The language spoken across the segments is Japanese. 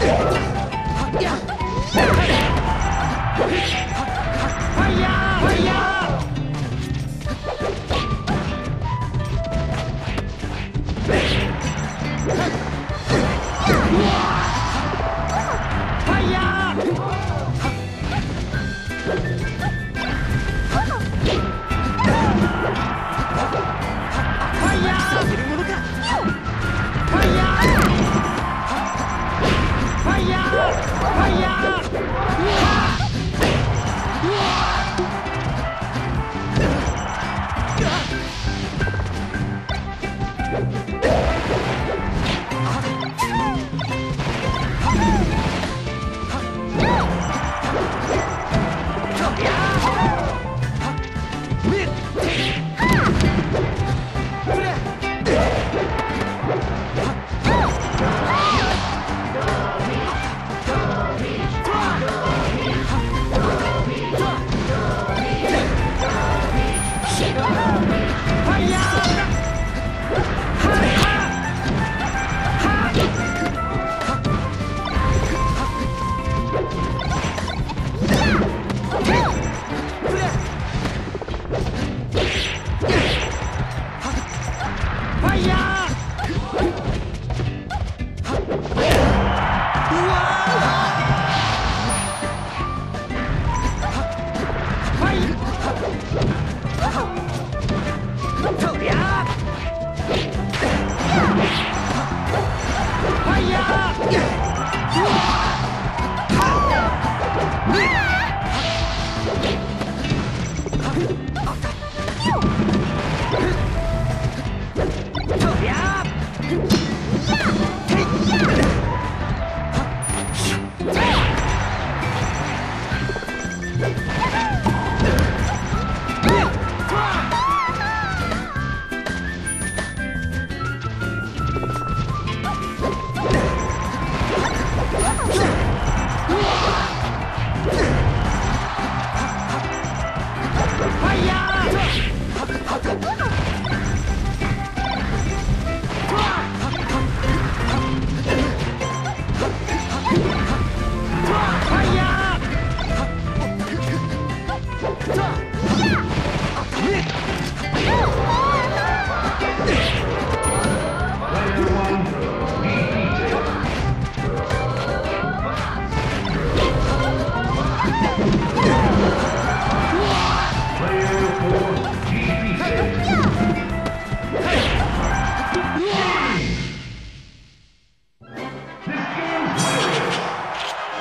Fire! Ah!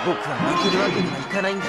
僕は負けるわけにはいかないんだ。